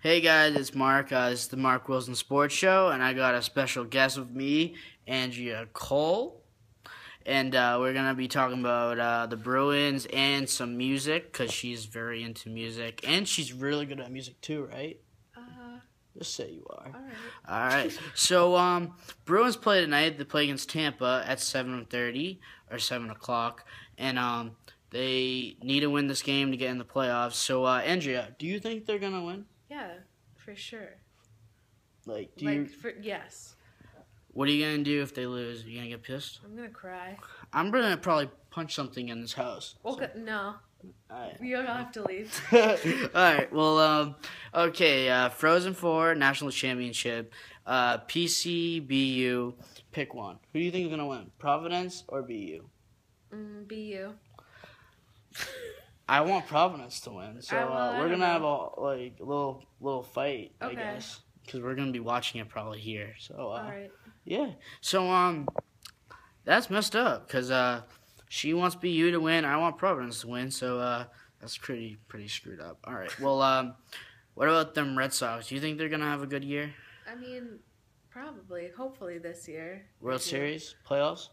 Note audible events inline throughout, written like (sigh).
Hey guys, it's Marc. Uh, this is the Marc Wilson Sports Show, and I got a special guest with me, Andrea Cole. And uh, we're going to be talking about uh, the Bruins and some music because she's very into music. And she's really good at music too, right? Uh, Just say you are. all right. All right. So, um, Bruins play tonight. They play against Tampa at seven thirty or seven o'clock, and um, they need to win this game to get in the playoffs. So, uh, Andrea, do you think they're gonna win? Yeah, for sure. Like, do like, you? for, yes. What are you gonna do if they lose? Are you gonna get pissed? I'm gonna cry. I'm gonna probably punch something in this house. Okay, no. Alright. You don't have to leave. (laughs) Alright, well, um, okay, uh, Frozen 4, National Championship, uh, PCBU, pick one. Who do you think is gonna win? Providence or BU? Mm, be you. (laughs) I want Providence to win, so uh, we're gonna have a like little little fight, I guess, because we're gonna be watching it probably here. So uh, All right. yeah, so um, that's messed up because uh, she wants BU to win, I want Providence to win, so uh, that's pretty pretty screwed up. All right, well um, what about them Red Sox? Do you think they're gonna have a good year? I mean, probably, hopefully this year. World. Series, playoffs?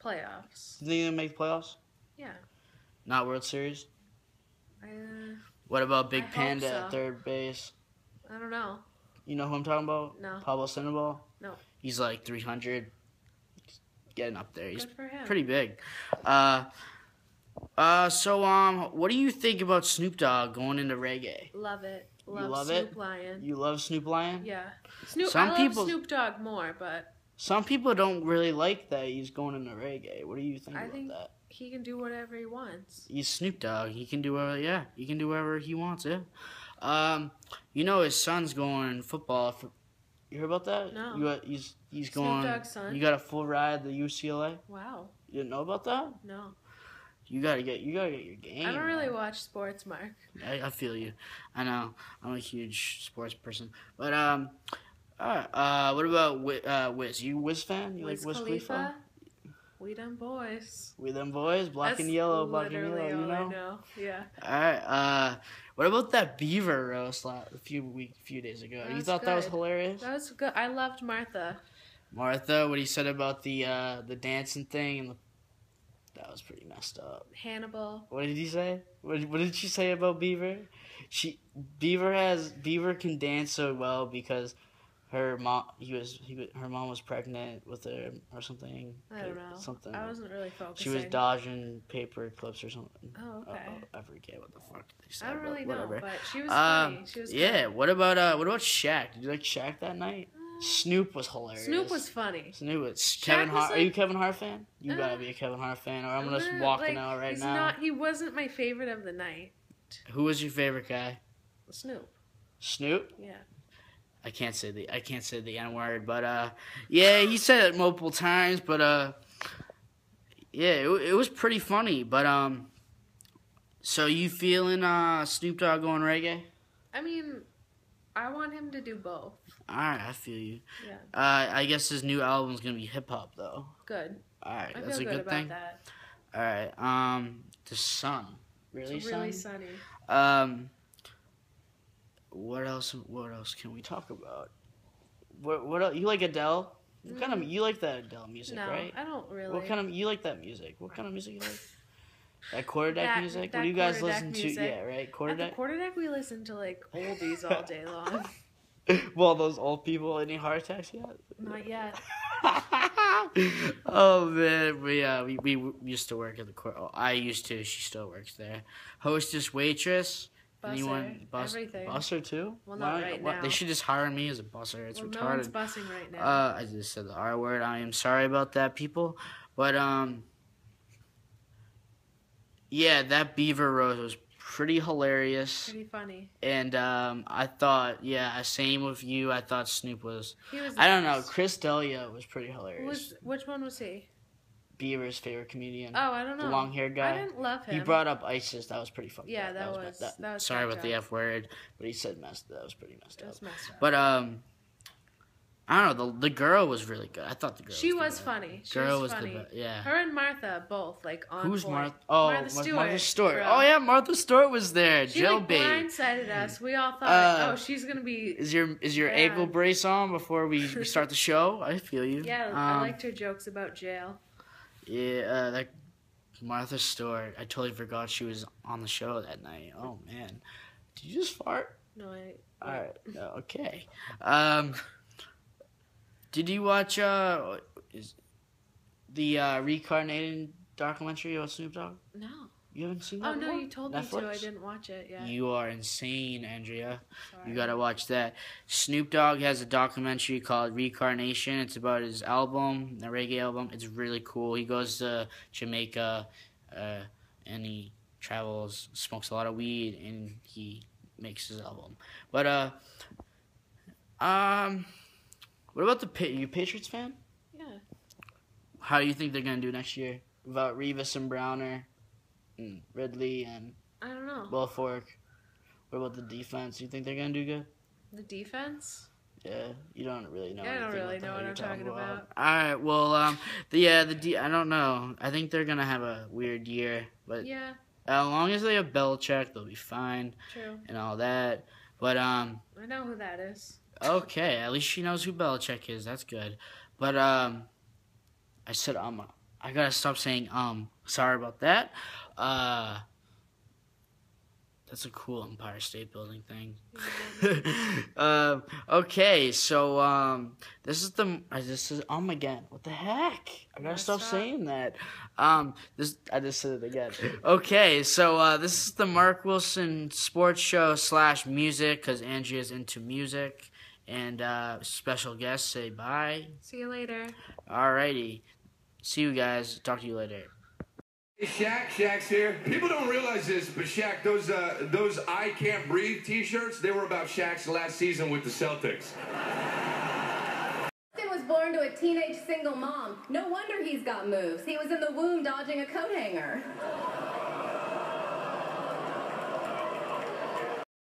Playoffs. Do you think they make playoffs? Yeah. Not World Series. Uh, What about Big I Panda at third base? I don't know. You know who I'm talking about? No. Pablo Sandoval? No. He's like 300. Getting up there. He's Good for him. pretty big. Uh, uh, so, um, what do you think about Snoop Dogg going into reggae? Love it. Love, love Snoop it? Lion. You love Snoop Lion? Yeah. Snoop. Some I love people- Snoop Dogg more, but Some people don't really like that he's going into reggae. What do you think I about think- that? He can do whatever he wants. He's Snoop Dogg. He can do whatever, yeah, he can do whatever he wants, yeah. Um, you know his son's going football. For, you heard about that? No. You got, he's he's Snoop going. Dogg's son? You got a full ride to UCLA. Wow. You didn't know about that? No. You gotta get you gotta get your game. I don't really on. watch sports, Marc. I, I feel you. I know. I'm a huge sports person. But um, all right. Uh, what about Wi- uh, Wiz? You Wiz fan? You Wiz like Wiz Khalifa? Khalifa? We done boys. We them boys, black That's and yellow, black and yellow. You know. I know. Yeah. All right. Uh, what about that Bieber roast a few week, few days ago? That you thought that was hilarious, That was good. I loved Martha. Martha? What he said about the uh, the dancing thing and the, that was pretty messed up. Hannibal. What did he say? What, what did she say about Bieber? She Bieber has Bieber can dance so well because her mom he was he was, her mom was pregnant with her or something. I don't know. Something. I wasn't really focusing. she was dodging paper clips or something. Oh, okay. Uh-oh, I forget what the fuck they said. I don't really know, but she was Um, funny. She was yeah. What about uh? What about Shaq? Did you like Shaq that night? Uh, Snoop was hilarious. Snoop was funny. Snoop was Shaq Kevin Hart. Are you like- Kevin Hart fan? You Uh, gotta be a Kevin Hart fan, or I'm gonna just Uh, walking like, out right he's now. Not, he wasn't my favorite of the night. Who was your favorite guy? Snoop. Snoop. Yeah. I can't say the I can't say the N word, but uh, yeah, he said it multiple times, but uh, yeah, it, it was pretty funny. But um, so you feeling uh Snoop Dogg going reggae? I mean, I want him to do both. All right, I feel you. Yeah. Uh, I guess his new album's gonna be hip hop though. Good. All right, I that's feel a good, good, about thing. that. All right, um, the sun, really, really sun. sunny. Um, what else? What else can we talk about? What what else? You like Adele? What kind of you like that Adele music, no, right? I don't really. What kind of you like that music? What kind of music you like? (laughs) That quarter deck That- music. that what do you guys listen to? music. Yeah, right. Quarter At the deck. we listen to like oldies all day long. (laughs) well, those old people. Any heart attacks yet? Not yet. (laughs) oh man, we uh we, we used to work at the court. Oh, I used to. She still works there. Hostess, waitress. Busser, Anyone bus everything. busser too? Well, not Why- right what- They should just hire me as a busser. It's well, no one's bussing right now. Uh, I just said the R word. I am sorry about that, people. But um, yeah, that Bieber Rose was pretty hilarious, Pretty funny. and um, I thought, yeah, same with you. I thought Snoop was. He was. I don't know. Chris D'Elia was pretty hilarious. Was which one was he? Bieber's favorite comedian, Oh, I don't know. the long-haired guy. I didn't love him. He brought up ISIS. That was pretty fucked Yeah, up. that me- was- that was sorry about the. F word, but he said messed. That was pretty messed up. was messed up. But um, I don't know. The the girl was really good. I thought the girl. She was, was funny. She Girl was was the funny. yeah. Her and Martha both like on Who's. Martha? Oh, Martha Stewart. Martha Stewart. Oh yeah, Martha Stewart was there. She Jill like blindsided us. We all thought, Uh, oh, she's gonna be. Is your is your Yeah. ankle brace on before we, start the (laughs) show? I feel you. Yeah, I Um, liked her jokes about jail. Yeah, uh, that Martha Stewart. I totally forgot she was on the show that night. Oh man, did you just fart? No, I. All right, okay. Um, did you watch uh is the uh, reincarnated documentary about Snoop Dogg? No. You haven't seen that? Oh no, before? you told me to. I didn't watch it yet. You are insane, Andrea. Sorry. You gotta watch that. Snoop Dogg has a documentary called Reincarnation. It's about his album, the reggae album. It's really cool. He goes to Jamaica, uh, and he travels, smokes a lot of weed, and he makes his album. But uh, um, what about the Pa- you Patriots fan? Yeah. How do you think they're gonna do next year without Revis and Browner, and Ridley and I don't know. Wilfork? What about the defense? You think they're gonna do good? The defense. Yeah, you don't really know. Yeah, I don't really the know what you're I'm talking about. All right, well, um, the, yeah, the D, I don't know. I think they're gonna have a weird year, but Yeah. as long as they have Belichick, they'll be fine True. and all that. But um, I know who that is. okay, at least she knows who Belichick is. That's good. But um, I said um, I gotta stop saying um. Sorry about that. Uh. That's a cool Empire State Building thing. (laughs) um, okay, so um, this is the uh, this is um again. What the heck? I gotta stop, stop. saying that. Um, this I just said it again. Okay, so uh, this is the Marc Wilson Sports Show slash music because Andrea's into music, and uh, special guest say bye. See you later. Alrighty, see you guys. Talk to you later. Shaq, Shaq's here. People don't realize this, but Shaq, those uh, those I Can't Breathe T-shirts, they were about Shaq's last season with the Celtics. Was born to a teenage single mom. No wonder he's got moves. He was in the womb dodging a coat hanger.